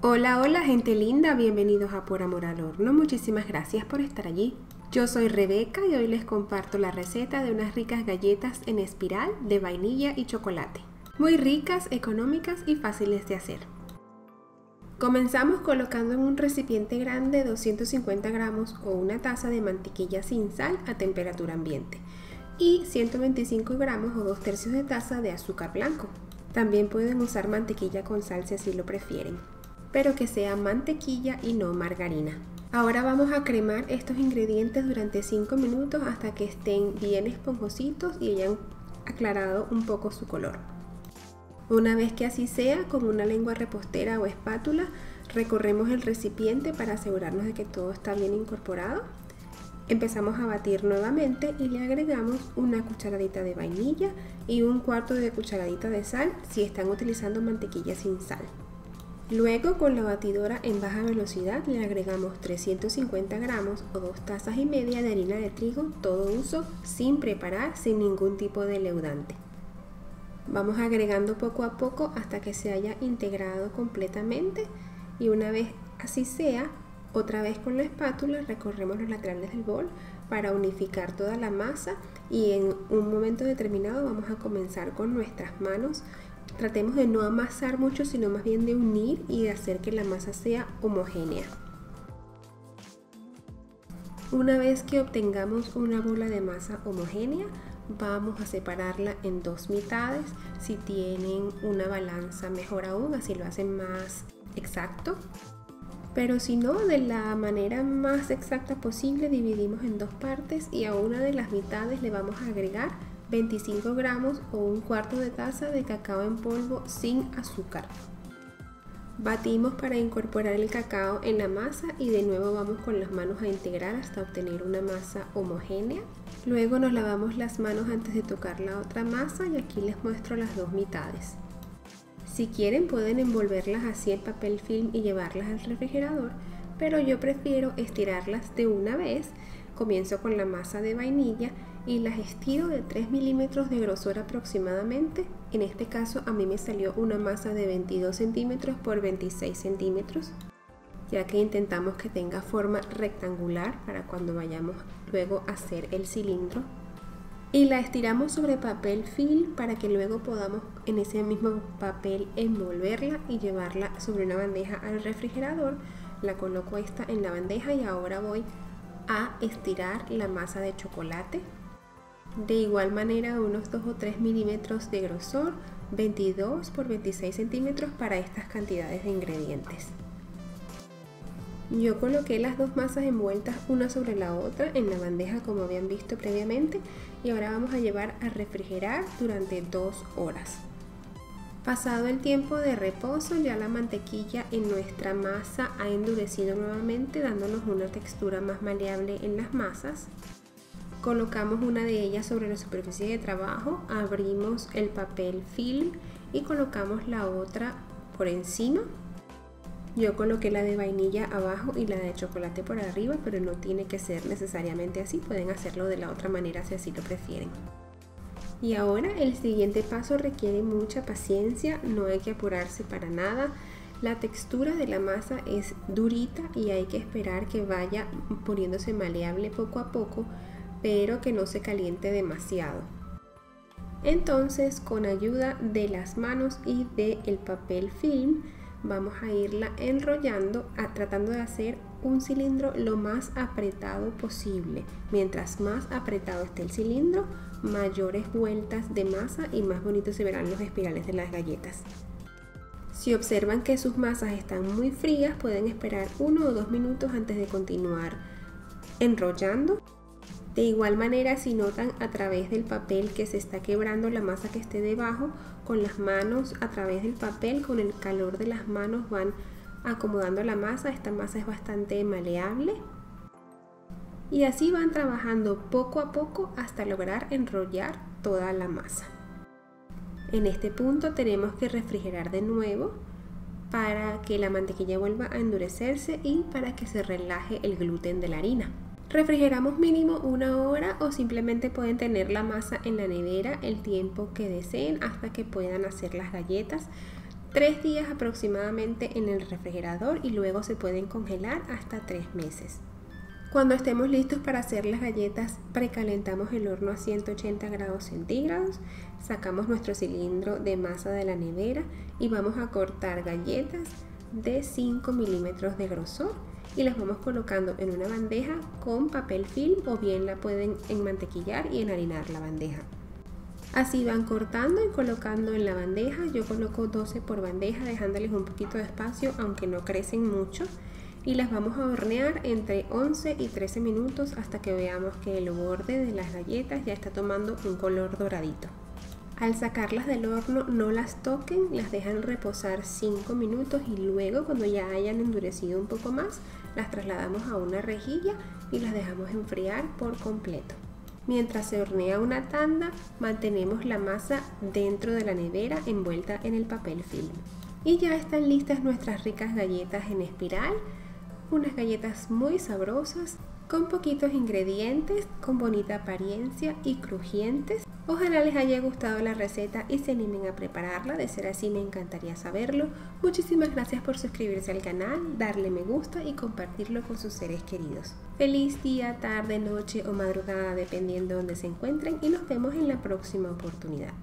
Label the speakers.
Speaker 1: Hola, hola gente linda, bienvenidos a Por Amor al Horno, muchísimas gracias por estar allí. Yo soy Rebeca y hoy les comparto la receta de unas ricas galletas en espiral de vainilla y chocolate. Muy ricas, económicas y fáciles de hacer. Comenzamos colocando en un recipiente grande 250 gramos o una taza de mantequilla sin sal a temperatura ambiente y 125 gramos o 2 tercios de taza de azúcar blanco. También pueden usar mantequilla con sal si así lo prefieren pero que sea mantequilla y no margarina. Ahora vamos a cremar estos ingredientes durante 5 minutos hasta que estén bien esponjositos y hayan aclarado un poco su color. Una vez que así sea, con una lengua repostera o espátula, recorremos el recipiente para asegurarnos de que todo está bien incorporado. Empezamos a batir nuevamente y le agregamos una cucharadita de vainilla y un cuarto de cucharadita de sal si están utilizando mantequilla sin sal. Luego con la batidora en baja velocidad le agregamos 350 gramos o 2 tazas y media de harina de trigo, todo uso, sin preparar, sin ningún tipo de leudante. Vamos agregando poco a poco hasta que se haya integrado completamente y una vez así sea, otra vez con la espátula recorremos los laterales del bol para unificar toda la masa y en un momento determinado vamos a comenzar con nuestras manos Tratemos de no amasar mucho, sino más bien de unir y de hacer que la masa sea homogénea. Una vez que obtengamos una bola de masa homogénea, vamos a separarla en dos mitades. Si tienen una balanza, mejor aún, así lo hacen más exacto. Pero si no, de la manera más exacta posible, dividimos en dos partes y a una de las mitades le vamos a agregar 25 gramos o un cuarto de taza de cacao en polvo sin azúcar. Batimos para incorporar el cacao en la masa y de nuevo vamos con las manos a integrar hasta obtener una masa homogénea. Luego nos lavamos las manos antes de tocar la otra masa y aquí les muestro las dos mitades. Si quieren pueden envolverlas así en papel film y llevarlas al refrigerador, pero yo prefiero estirarlas de una vez. Comienzo con la masa de vainilla y las estiro de 3 milímetros de grosor aproximadamente. En este caso a mí me salió una masa de 22 centímetros por 26 centímetros, ya que intentamos que tenga forma rectangular para cuando vayamos luego a hacer el cilindro. Y la estiramos sobre papel film para que luego podamos en ese mismo papel envolverla y llevarla sobre una bandeja al refrigerador. La coloco esta en la bandeja y ahora voy a estirar la masa de chocolate de igual manera unos 2 o 3 milímetros de grosor, 22 por 26 centímetros para estas cantidades de ingredientes. Yo coloqué las dos masas envueltas una sobre la otra en la bandeja como habían visto previamente y ahora vamos a llevar a refrigerar durante 2 horas. Pasado el tiempo de reposo ya la mantequilla en nuestra masa ha endurecido nuevamente dándonos una textura más maleable en las masas colocamos una de ellas sobre la superficie de trabajo, abrimos el papel film y colocamos la otra por encima. Yo coloqué la de vainilla abajo y la de chocolate por arriba, pero no tiene que ser necesariamente así, pueden hacerlo de la otra manera si así lo prefieren. Y ahora el siguiente paso requiere mucha paciencia, no hay que apurarse para nada. La textura de la masa es durita y hay que esperar que vaya poniéndose maleable poco a poco pero que no se caliente demasiado. Entonces con ayuda de las manos y del el papel film vamos a irla enrollando tratando de hacer un cilindro lo más apretado posible. Mientras más apretado esté el cilindro, mayores vueltas de masa y más bonitos se verán los espirales de las galletas. Si observan que sus masas están muy frías, pueden esperar uno o dos minutos antes de continuar enrollando de igual manera, si notan a través del papel que se está quebrando la masa que esté debajo, con las manos a través del papel, con el calor de las manos van acomodando la masa. Esta masa es bastante maleable. Y así van trabajando poco a poco hasta lograr enrollar toda la masa. En este punto tenemos que refrigerar de nuevo para que la mantequilla vuelva a endurecerse y para que se relaje el gluten de la harina. Refrigeramos mínimo una hora o simplemente pueden tener la masa en la nevera el tiempo que deseen hasta que puedan hacer las galletas. tres días aproximadamente en el refrigerador y luego se pueden congelar hasta tres meses. Cuando estemos listos para hacer las galletas, precalentamos el horno a 180 grados centígrados, sacamos nuestro cilindro de masa de la nevera y vamos a cortar galletas de 5 milímetros de grosor y las vamos colocando en una bandeja con papel film o bien la pueden enmantequillar y enharinar la bandeja. Así van cortando y colocando en la bandeja. Yo coloco 12 por bandeja dejándoles un poquito de espacio aunque no crecen mucho y las vamos a hornear entre 11 y 13 minutos hasta que veamos que el borde de las galletas ya está tomando un color doradito. Al sacarlas del horno no las toquen, las dejan reposar 5 minutos y luego cuando ya hayan endurecido un poco más, las trasladamos a una rejilla y las dejamos enfriar por completo. Mientras se hornea una tanda, mantenemos la masa dentro de la nevera envuelta en el papel film. Y ya están listas nuestras ricas galletas en espiral unas galletas muy sabrosas, con poquitos ingredientes, con bonita apariencia y crujientes. Ojalá les haya gustado la receta y se animen a prepararla, de ser así me encantaría saberlo. Muchísimas gracias por suscribirse al canal, darle me gusta y compartirlo con sus seres queridos. Feliz día, tarde, noche o madrugada dependiendo de donde se encuentren y nos vemos en la próxima oportunidad.